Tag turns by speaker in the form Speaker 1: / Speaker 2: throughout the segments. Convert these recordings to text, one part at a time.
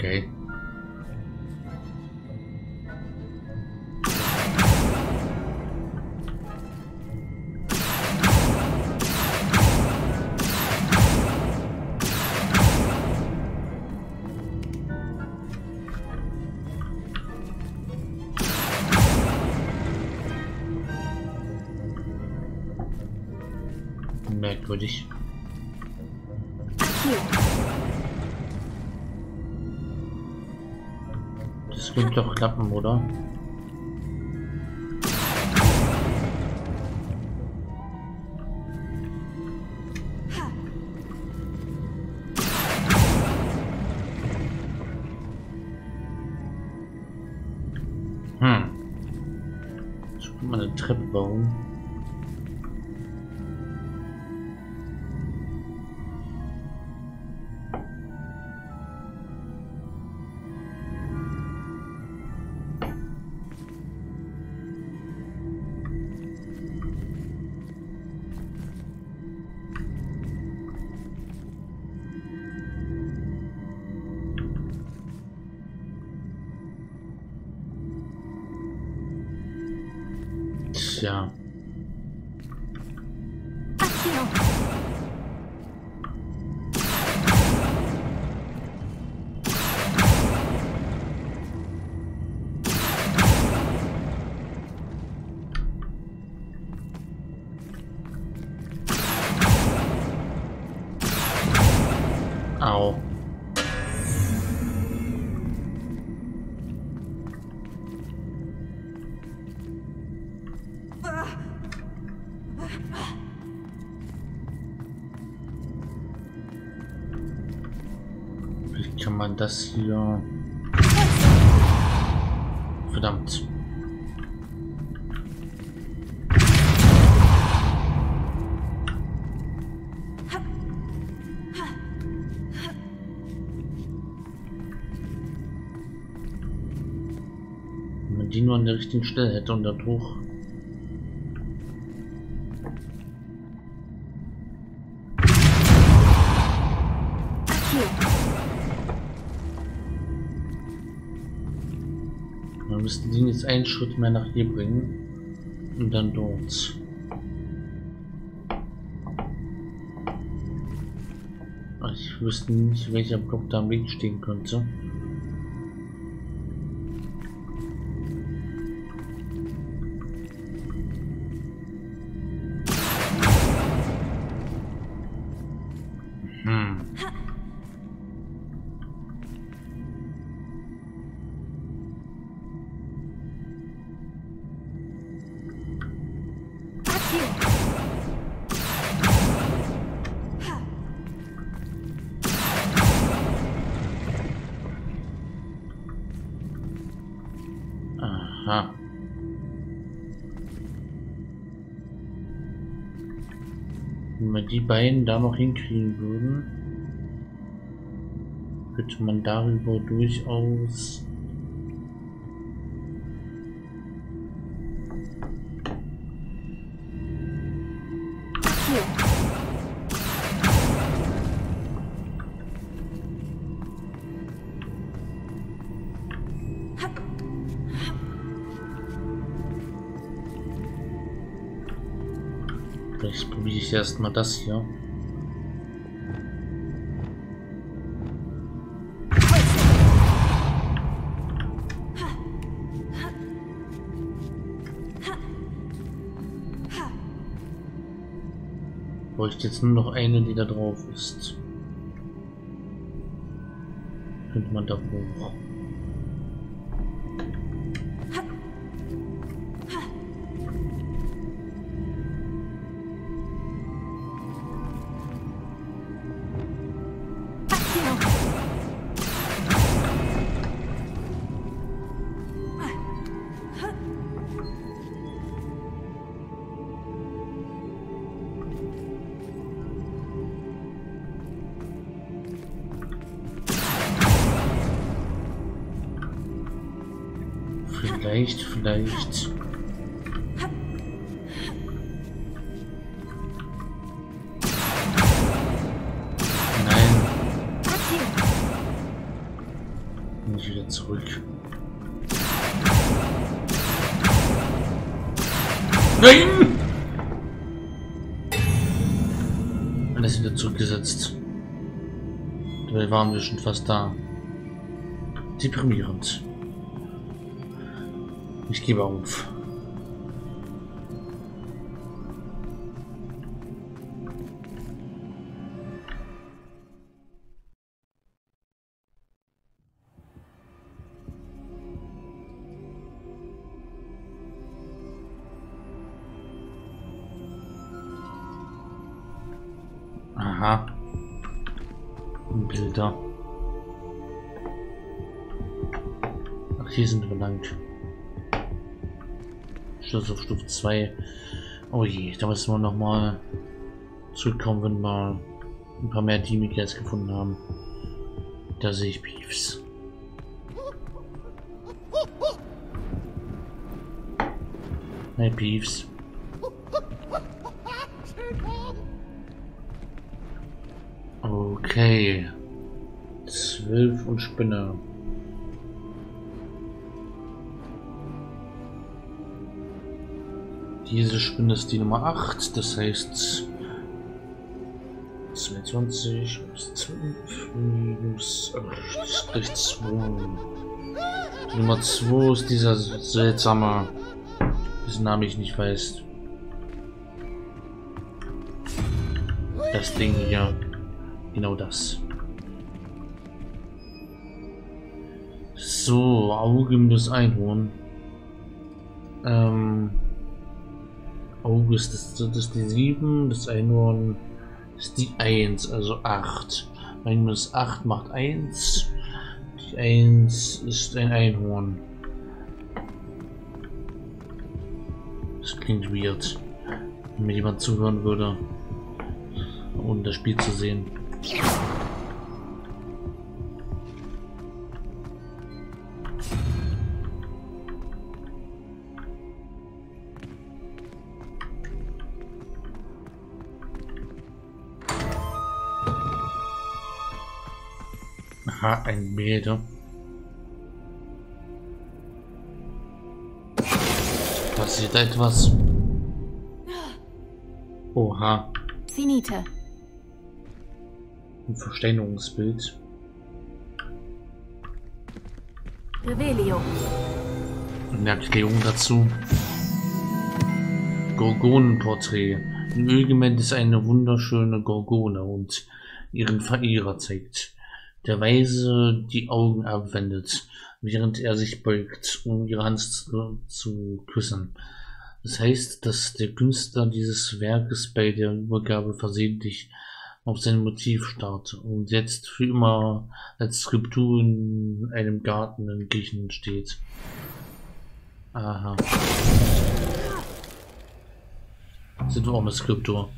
Speaker 1: Okay. Merkwürdig. Könnte doch klappen, oder? Hm. Jetzt kann man eine Treppe bauen. Tja. Das hier... Verdammt. Wenn man die nur an der richtigen Stelle hätte und da hoch. Den jetzt einen Schritt mehr nach hier bringen. Und dann dort. Aber Ich wüsste nicht, welcher Block da am Weg stehen könnte. Aha. Wenn wir die beiden da noch hinkriegen würden, könnte man darüber durchaus ich erstmal das hier. Bräuchte jetzt nur noch eine, die da drauf ist. Könnte man da hoch. Vielleicht. Nein,
Speaker 2: Accio.
Speaker 1: wieder zurück. Nein! Alles wieder zurückgesetzt. Dabei waren wir schon fast da. Deprimierend. Ich gebe auf. Schluss auf Stufe 2. Oh je, da müssen wir noch mal zurückkommen, wenn wir ein paar mehr Demigas gefunden haben. Da sehe ich Beefs. Hey Beefs. Okay. Zwölf und Spinner. Diese Spinne ist die Nummer 8, das heißt 22 plus 12 minus äh, durch 2. Die Nummer 2 ist dieser seltsame, dessen Name ich nicht weiß. Das Ding hier. Genau das. So, Auge minus Einhorn. Ähm. Auge ist das, das ist die 7, das Einhorn ist die 1, also 8. 1 minus 8 macht 1. Die 1 ist ein Einhorn. Das klingt weird. Wenn mir jemand zuhören würde, ohne das Spiel zu sehen. Aha, ein Gemälde. Passiert etwas? Oha,
Speaker 2: Finite.
Speaker 1: ein Versteinerungsbild.
Speaker 2: Revelio.
Speaker 1: Eine Erklärung dazu. Gorgonenporträt. Im Ölgemälde ist eine wunderschöne Gorgone und ihren Verehrer zeigt. Der Weise die Augen abwendet, während er sich beugt, um ihre Hand zu, zu küssen. Das heißt, dass der Künstler dieses Werkes bei der Übergabe versehentlich auf sein Motiv starrt und jetzt für immer als Skulptur in einem Garten in Griechenland steht. Aha. Sind wir auch eine Skulptur.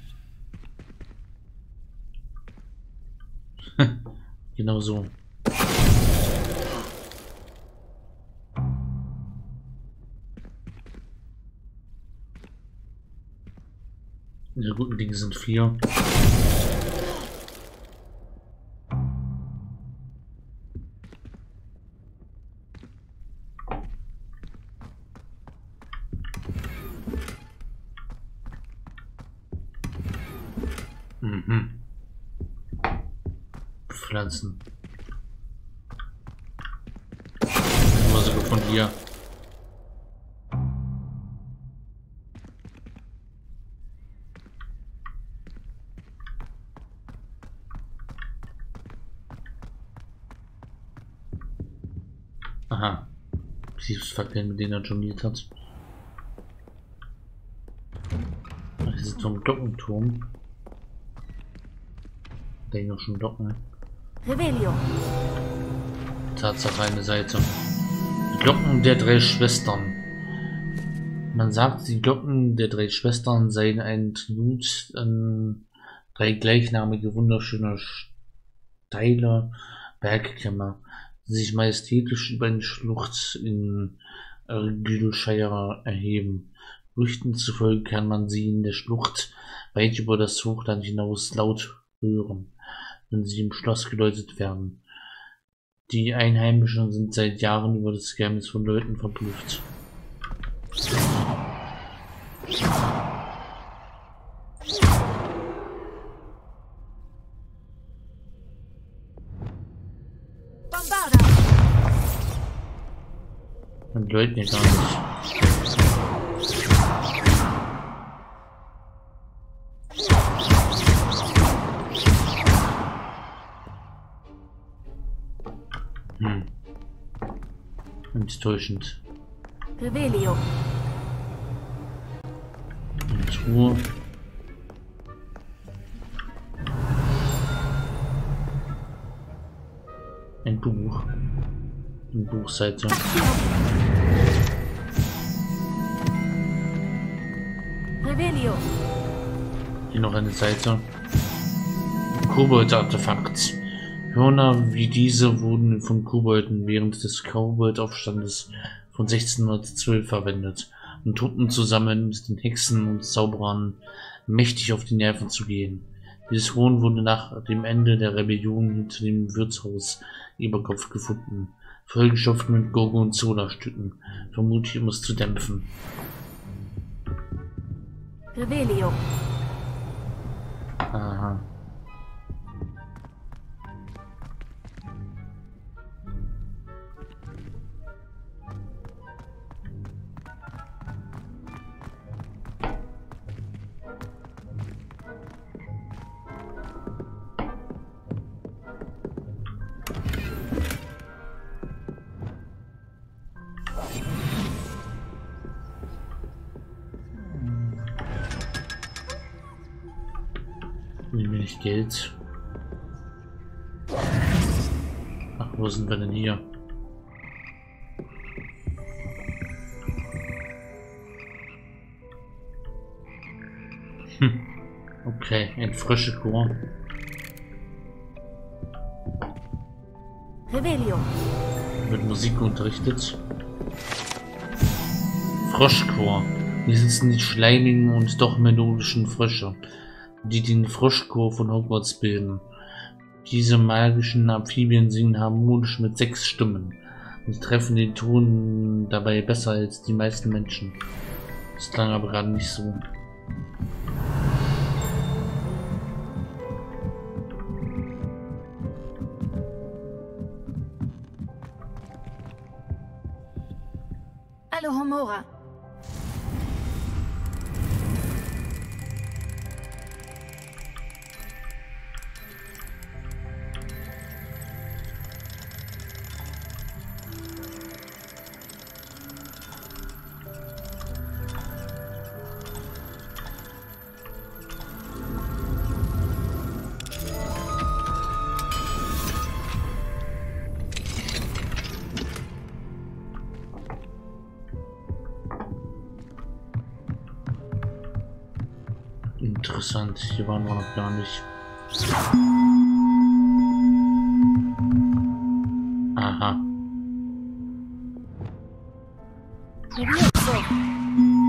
Speaker 1: Genau so. Die guten Dinge sind vier. Pflanzen. Nur sogar von hier. Aha. Fackeln, mit denen er jongliert hat. Hier ist so ein Glockenturm. Da noch schon Glocken.
Speaker 2: Revelio.
Speaker 1: Tatsache eine Seite. Die Glocken der drei Schwestern. Man sagt, die Glocken der drei Schwestern seien ein Tribut an drei gleichnamige wunderschöne steile Bergkämmer, die sich majestätisch über eine Schlucht in Gülshire erheben. Gerüchten zufolge kann man sie in der Schlucht weit über das Hochland hinaus laut hören, wenn sie im Schloss geläutet werden. Die Einheimischen sind seit Jahren über das Geheimnis von Leuten verblüfft.
Speaker 2: Bombarda!
Speaker 1: Man leugnet mir gar nicht. Enttäuschend.
Speaker 2: Revelio.
Speaker 1: Und Ruhe. Ein Buch. Eine Buchseite.
Speaker 2: Revelio.
Speaker 1: Hier noch eine Seite. Kobold-Artefakt. Hörner wie diese wurden von Kobolden während des Kobold-Aufstandes von 1612 verwendet, um Truppen zusammen mit den Hexen und Zauberern mächtig auf die Nerven zu gehen. Dieses Horn wurde nach dem Ende der Rebellion hinter dem Wirtshaus Eberkopf gefunden, vollgestopft mit Gorgonzola-Stücken, vermutlich um es zu dämpfen.
Speaker 2: Revelio.
Speaker 1: Aha. Geld. Ach, wo sind wir denn hier? Hm. Okay, ein frische Chor.
Speaker 2: Revelio.
Speaker 1: Wird Musik unterrichtet. Froschchor. Hier sitzen die schleimigen und doch melodischen Frösche, die den Froschchor von Hogwarts bilden. Diese magischen Amphibien singen harmonisch mit sechs Stimmen und treffen den Ton dabei besser als die meisten Menschen. Das klang aber gerade nicht so.
Speaker 2: Alohomora.
Speaker 1: Interessant, hier waren wir noch gar nicht. Aha.
Speaker 2: Levioso. Accio.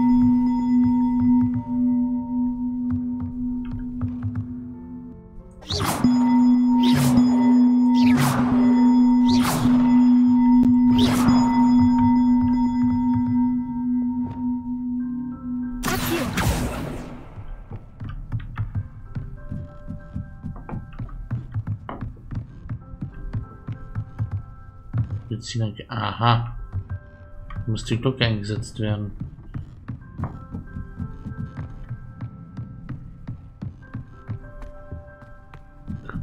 Speaker 1: Aha. Muss die Glocke eingesetzt werden.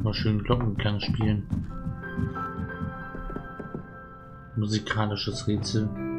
Speaker 1: Mal schön Glockenklang spielen. Musikalisches Rätsel.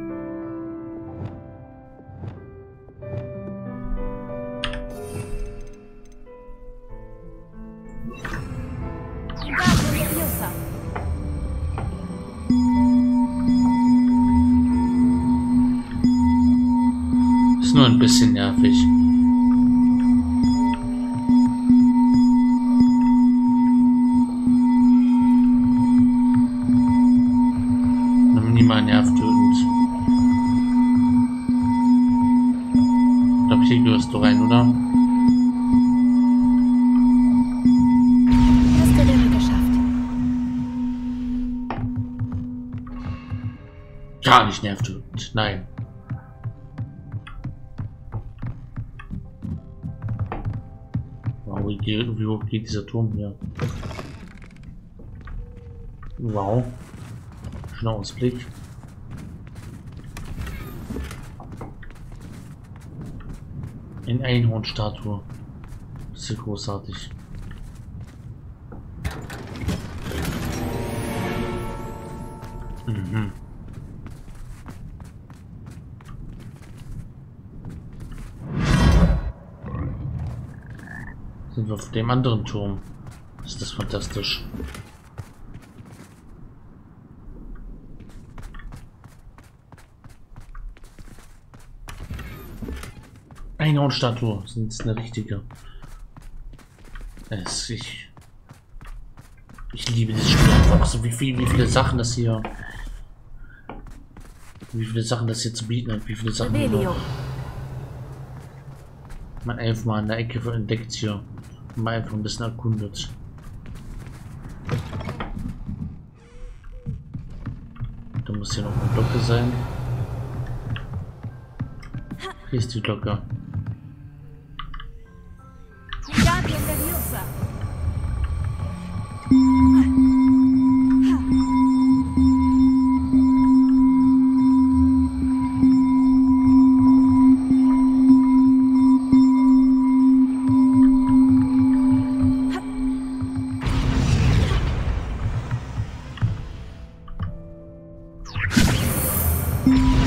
Speaker 1: Geht dieser Turm hier? Wow. Schöner Ausblick. Eine Einhornstatue. Das ist ja großartig. Auf dem anderen Turm? Ist das fantastisch. Einhornstatue. Sind eine richtige. Es, ich, ich liebe dieses Spiel einfach so, wie, viel, wie viele Sachen das hier. Wie viele Sachen das hier zu bieten hat, wie viele Sachen noch man einfach mal in der Ecke entdeckt hier. Mal einfach ein bisschen erkundet. Da muss hier noch eine Glocke sein. Hier ist die Glocke. Mir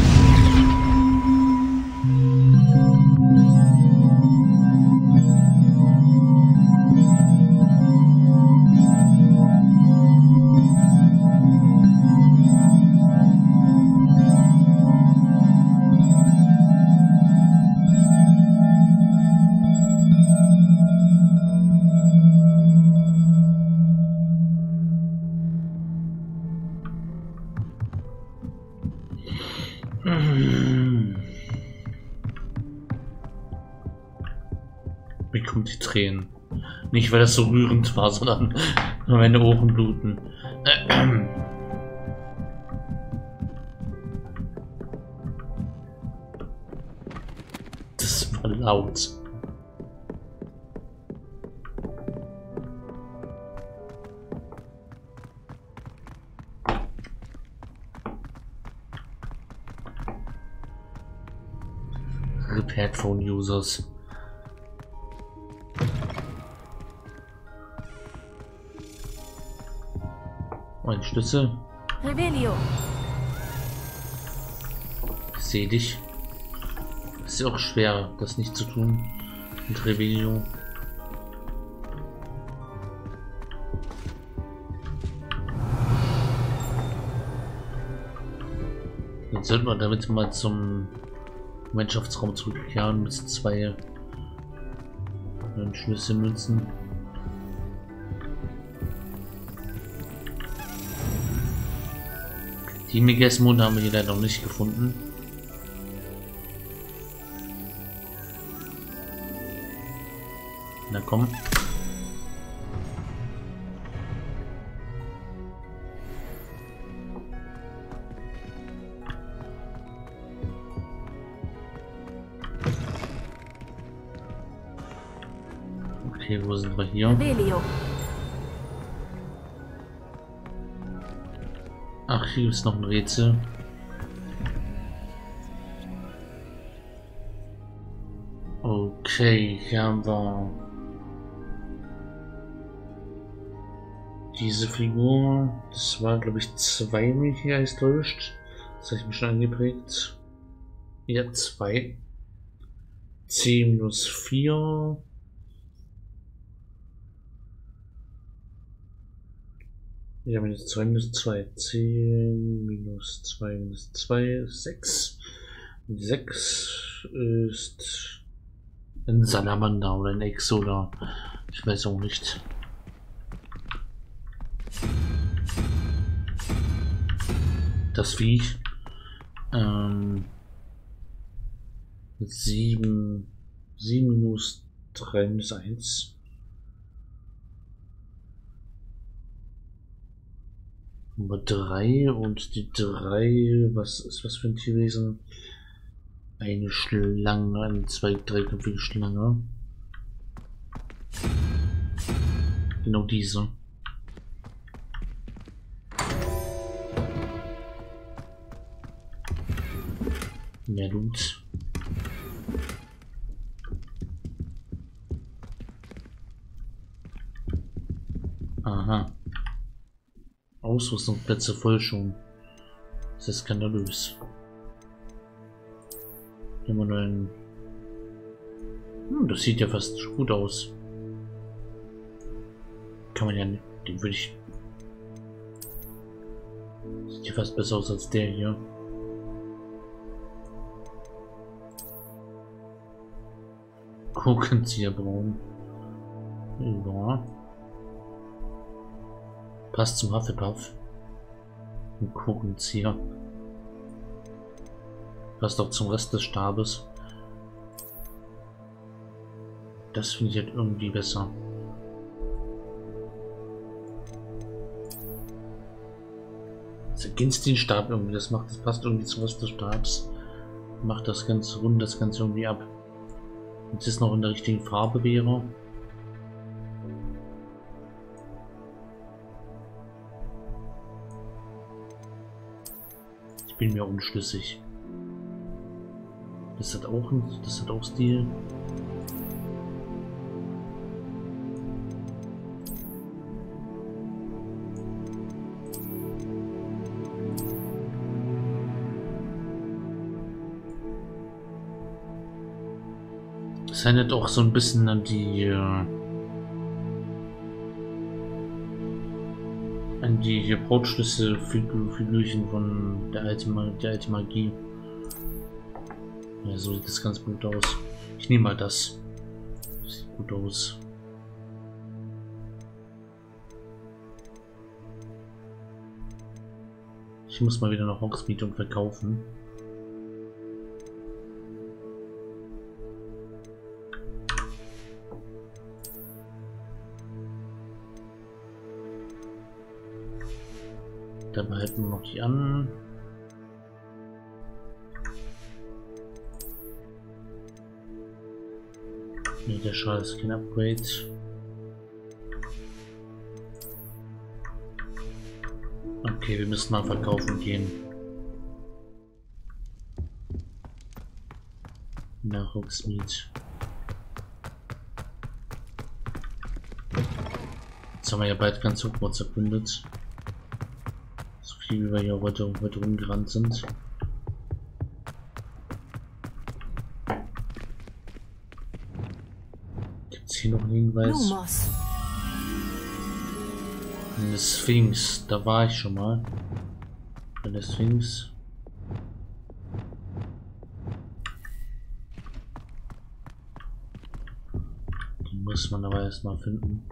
Speaker 1: Tränen. Nicht, weil das so rührend war, sondern meine Ohren bluten. Das war laut. Rip Headphone Users. Schlüssel.
Speaker 2: Revelio.
Speaker 1: Ich sehe dich. Ist ja auch schwer, das nicht zu tun. Mit Revelio. Jetzt sollten wir damit mal zum Gemeinschaftsraum zurückkehren mit zwei Schlüsselmünzen. Die Megasmund haben wir leider noch nicht gefunden. Na komm. Okay, wo sind wir hier? Ach, hier ist noch ein Rätsel. Okay, hier haben wir diese Figur. Das war, glaube ich, zwei mich hier ist täuscht. Das habe ich mir schon angeprägt. Ja, zwei. C minus vier. Ja, minus 2 minus 2. 10 minus 2 minus 2 ist 6. 6 ist ein Salamander oder ein Ex oder ich weiß auch nicht. Das Viech. Ähm, 7, 7 minus 3 minus 1. Nummer 3 und die 3, was ist was für ein Tierwesen? Eine Schlange, eine zwei, dreiköpfige Schlange. Genau diese. Mehr Loot. Aha. Ausrüstungsplätze voll schon. Das ist skandalös. Wir nur einen... Hm, das sieht ja fast gut aus. Kann man ja nicht... Den würde ich... Sieht ja fast besser aus als der hier. Korkenzieherbraun. Ja. Passt zum Hufflepuff. Ein Korkenzieher. Passt auch zum Rest des Stabes. Das finde ich halt irgendwie besser. Das ergänzt den Stab irgendwie. Das macht, das passt irgendwie zum Rest des Stabs. Macht das Ganze rund, das Ganze irgendwie ab. Jetzt ist noch in der richtigen Farbe wäre. Ich bin mir unschlüssig. Das hat auch, das hat auch Stil. Es erinnert auch so ein bisschen an die an die Brautschlüsselfigürchen von der alten, der alten Magie. Ja, so sieht das ganz gut aus. Ich nehme mal das. das sieht gut aus. Ich muss mal wieder nach Hogsmeade und verkaufen. Dann halten wir noch die an. Ne, der Schal ist kein Upgrade. Okay, wir müssen mal verkaufen gehen. Nach Hogsmeade. Jetzt haben wir ja bald ganz Hogwarts erkundet. Wie wir hier heute, heute rumgerannt sind. hier noch ein Hinweis?
Speaker 2: Lumos.
Speaker 1: Eine Sphinx, da war ich schon mal. Bei der Sphinx. Die muss man aber erstmal finden.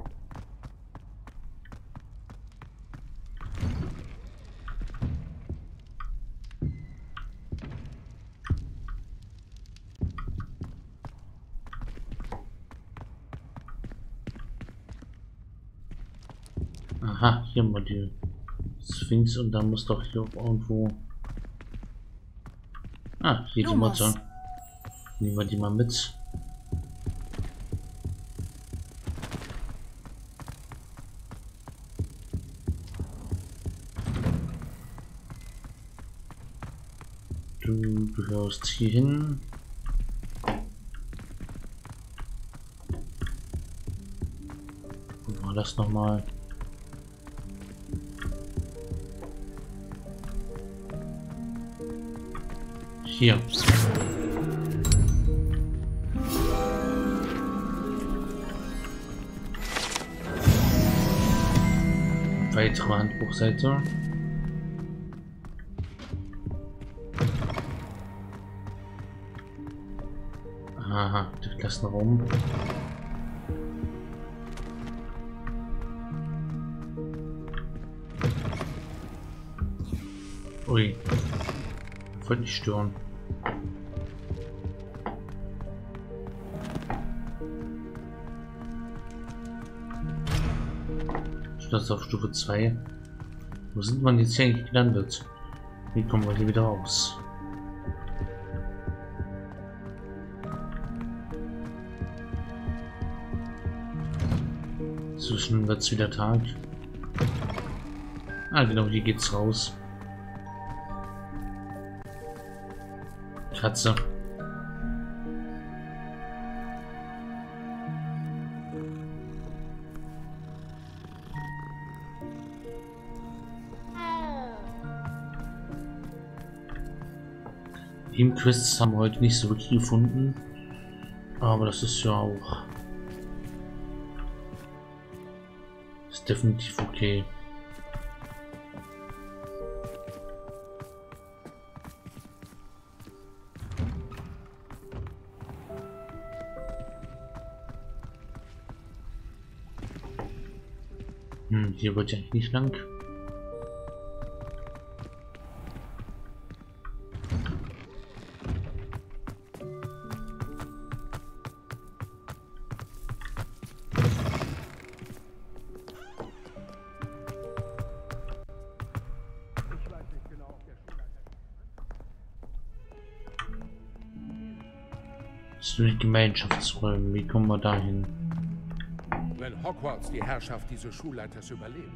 Speaker 1: Aha, hier wir die Sphinx und da muss doch hier irgendwo... Ah, hier die. Mutter. Nehmen wir die mal mit. Du gehörst hier hin. Gucken wir das nochmal. Hier. Weitere Handbuchseite. Aha, der Klassenraum. Ui. Nicht stören. Das auf Stufe 2. Wo sind wir jetzt hier eigentlich gelandet? Wie kommen wir hier wieder raus? Schnell wird es wieder Tag. Ah, genau, hier geht's raus. Katze. Team-Quests haben wir heute nicht so wirklich gefunden. Aber das ist ja auch... Ist definitiv okay. Hier wird ja nicht lang. Gemeinschaftsräumen. Wie kommen wir dahin?
Speaker 3: Hogwarts die Herrschaft dieses Schulleiters überlebt.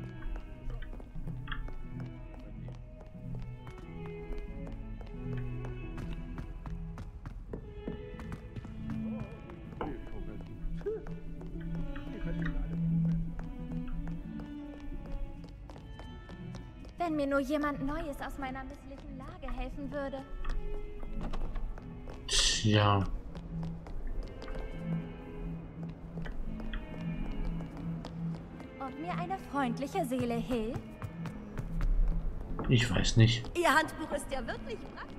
Speaker 2: Wenn mir nur jemand Neues aus meiner misslichen Lage helfen würde.
Speaker 1: Tja.
Speaker 2: Freundliche Seele hilft?
Speaker 1: Ich weiß nicht.
Speaker 2: Ihr Handbuch ist ja wirklich praktisch.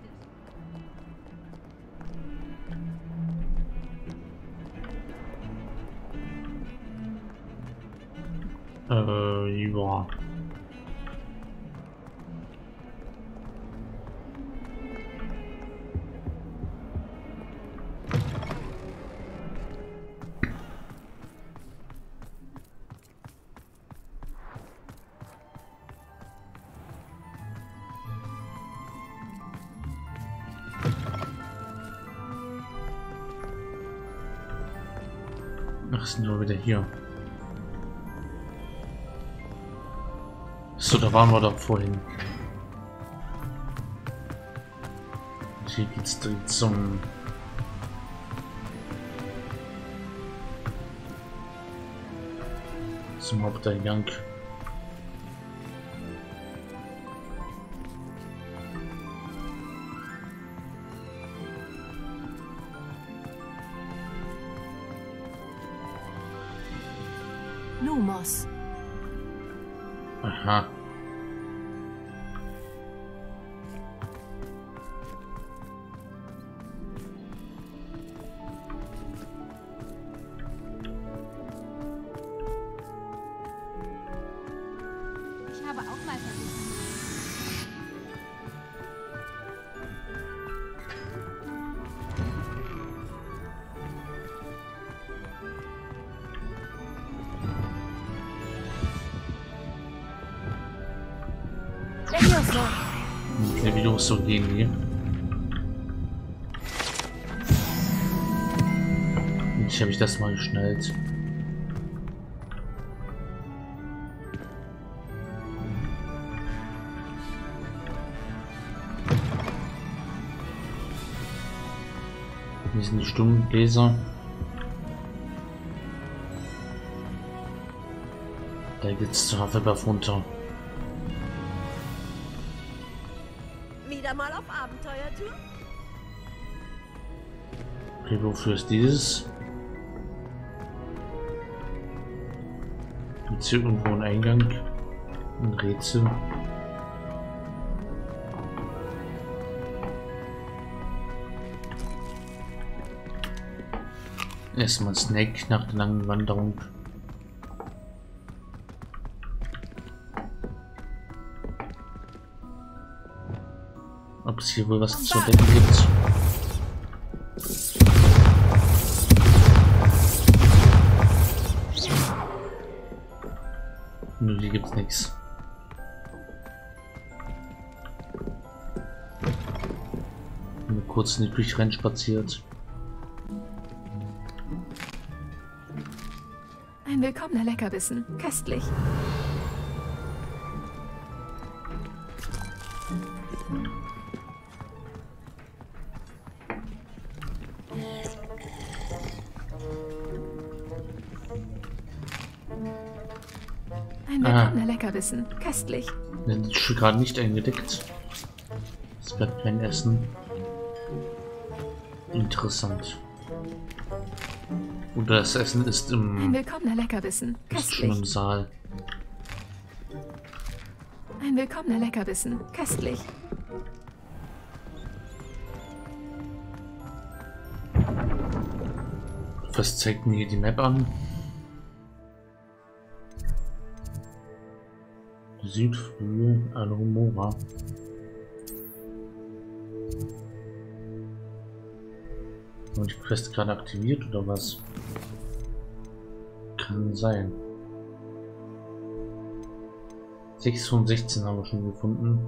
Speaker 1: Äh, ja. Sind wir wieder hier. So, da waren wir doch vorhin. Und hier geht's direkt zum... zum Haupteingang.
Speaker 2: Levioso.
Speaker 1: Der Videos so gehen hier. Ich habe ich das mal geschnallt. Hier sind die Stundenbläser. Da geht's zur Hufflepuff runter.
Speaker 4: Wieder mal auf Abenteuertour?
Speaker 1: Okay, wofür ist dieses? Gibt hier irgendwo einen Eingang? Ein Rätsel? Erstmal Snack nach der langen Wanderung. Ob es hier wohl was zu denken gibt. Nur hier gibt's nichts. Nur kurz in die Küche reinspaziert.
Speaker 5: spaziert. Leckerbissen. Köstlich. Ein willkommener Leckerbissen. Köstlich.
Speaker 1: Das ist gerade nicht eingedeckt. Es bleibt kein Essen. Interessant. Und das Essen ist
Speaker 5: Ein
Speaker 1: im
Speaker 5: willkommener Leckerbissen.
Speaker 1: ist schon im. Saal.
Speaker 5: Ein willkommener Leckerbissen. Köstlich.
Speaker 1: Was zeigt mir die Map an? Südflügel Alhomora. Und die Quest gerade aktiviert oder was? Kann sein. 6 von 16 haben wir schon gefunden.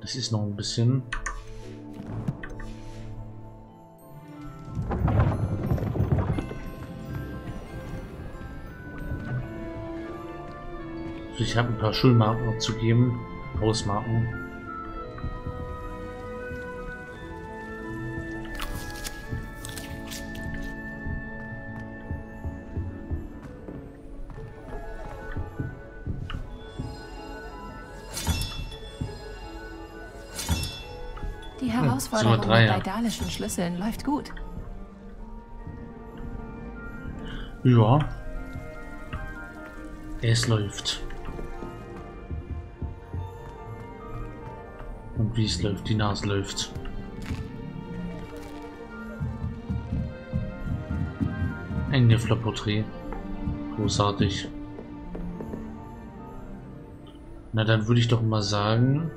Speaker 1: Das ist noch ein bisschen. Ich habe ein paar Schulmarken zu geben. Hausmarken.
Speaker 5: Herausforderung
Speaker 1: drei,
Speaker 5: mit
Speaker 1: ja.
Speaker 5: daedalischen Schlüsseln läuft gut.
Speaker 1: Ja. Es läuft. Und wie es läuft, die Nase läuft. Ein Niffler-Porträt. Großartig. Na, dann würde ich doch mal sagen...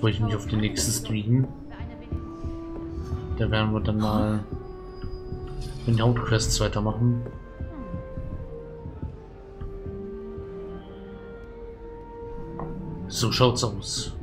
Speaker 1: Freue ich mich auf den nächsten Stream. Da werden wir dann mal mit Hauptquests weitermachen. So schaut's aus.